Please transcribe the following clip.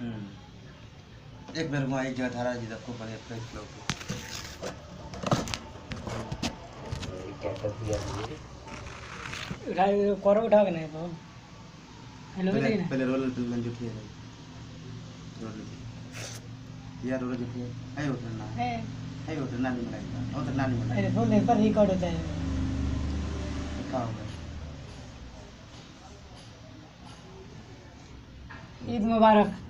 हम्म। एक बेर वहाँ एक जगह धारा जी रखो बढ़िया फ्रेश लोग क्या कर उठा करो उठा के नहीं तो। हेलो पहले देखिए ना पहले रोलर पे गंज उठिए रोलर यार रोलर उठिए है। उठना ना। है। है उठना नानी बनाएगा और तो नानी अरे बनाएगा फ़ोन पर रिकॉर्ड होता है। क्या होगा? ईद मुबारक।